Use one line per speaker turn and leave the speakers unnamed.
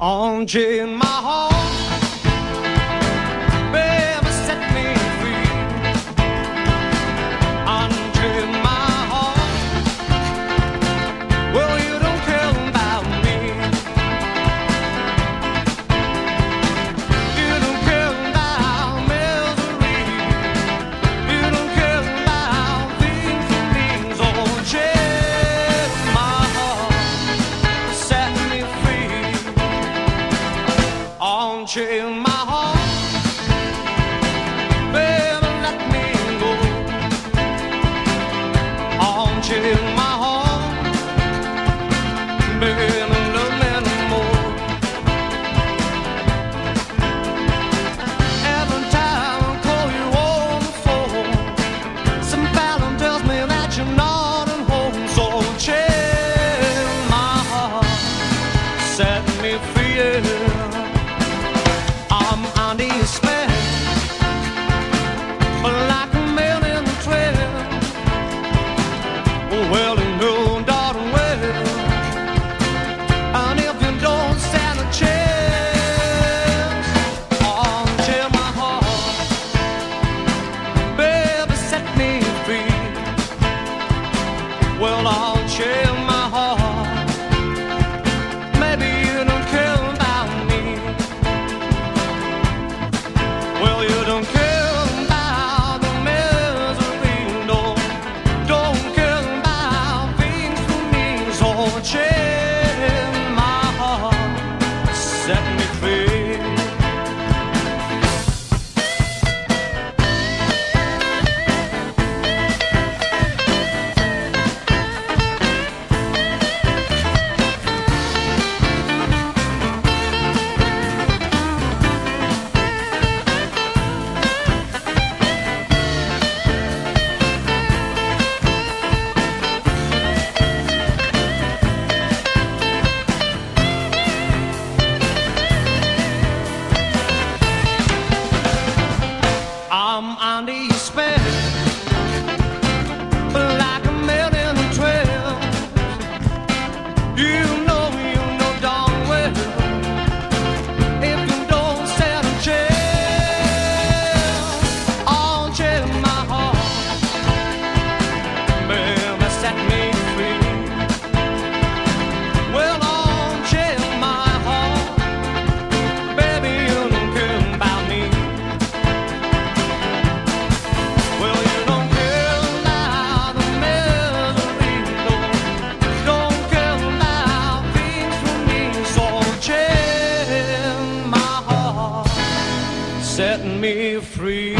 on in my heart. you Well, I'll chill my heart. Maybe you don't care about me. Well, you don't care about the misery, no. Don't care about things for me, so chill. setting me free.